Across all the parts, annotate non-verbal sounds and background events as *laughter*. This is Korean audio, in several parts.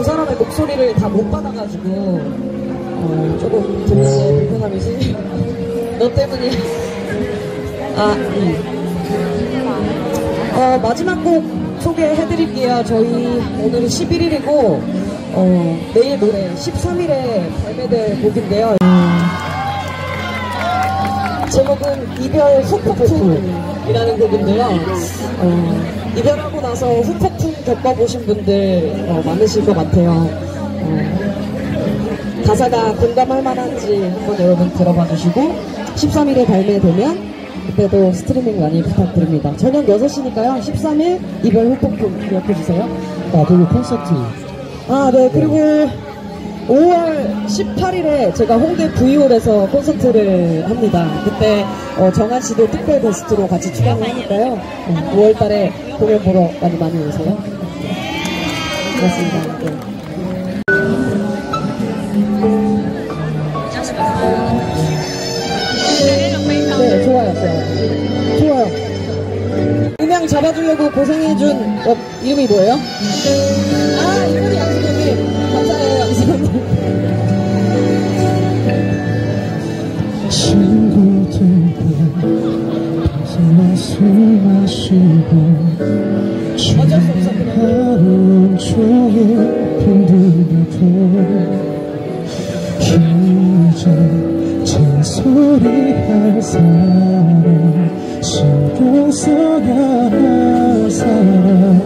두 사람의 목소리를 다 못 받아가지고 어, 조금 듣는데 불편함이지. *laughs* 너 때문이야. 아, 음. 어, 마지막 곡 소개해드릴게요. 저희 오늘은 11일이고 어, 내일 모레 13일에 발매될 곡인데요. 제목은 이별 후폭풍이라는 곡인데요. 어, 이별하고 나서 후폭풍 겪어보신 분들 어, 많으실 것 같아요. 어, 가사가 공감할 만한지 한번 여러분 들어봐 주시고 13일에 발매되면 그때도 스트리밍 많이 부탁드립니다. 저녁 6시니까요. 13일 이별 후폭풍 기억해 주세요. 아, 그리고 콘서트. 아, 네. 그리고 5월 18일에 제가 홍대 V홀에서 콘서트를 합니다. 그때 어, 정한 씨도 특별 게스트로 같이 출연을 하니까요. 5월 달에 공연 보러 많이 많이 오세요. 고맙습니다. 네. 네, 좋아요, 좋아요. 좋아요. 음향 잡아주려고 고생해준 어, 이름이 뭐예요? 하루 종일 힘들어도 이제 잔소리 할 사람 신경 할 사람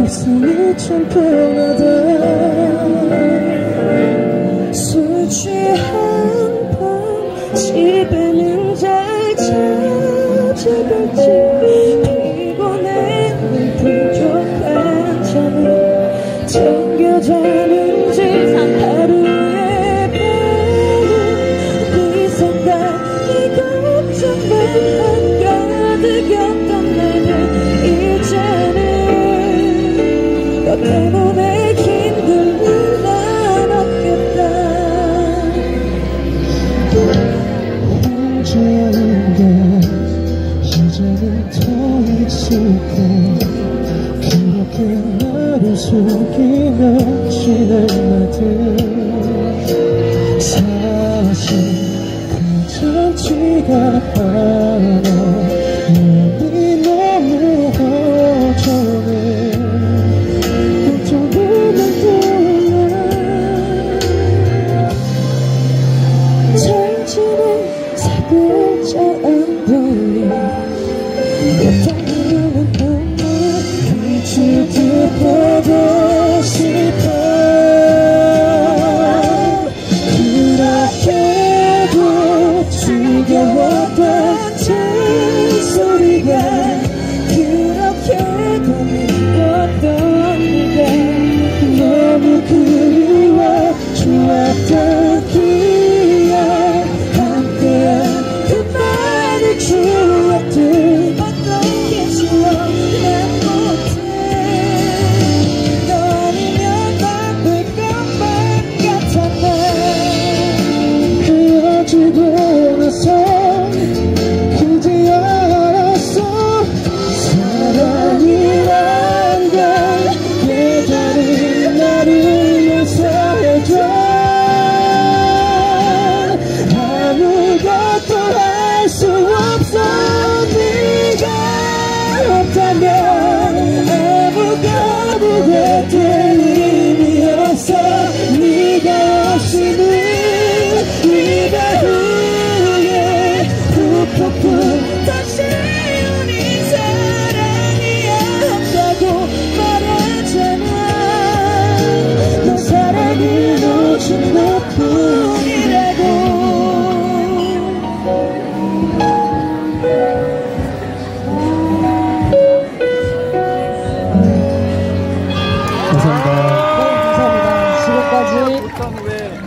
없으니 참 편하다 술 취한 밤 집에는 잘 찾아갈지 속이며 지낼 날들 사실 괜찮지가 않아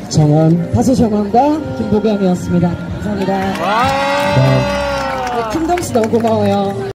정한 다소 정원과 김보경이었습니다. 감사합니다. 네. 네, 킹덤 씨 너무 고마워요.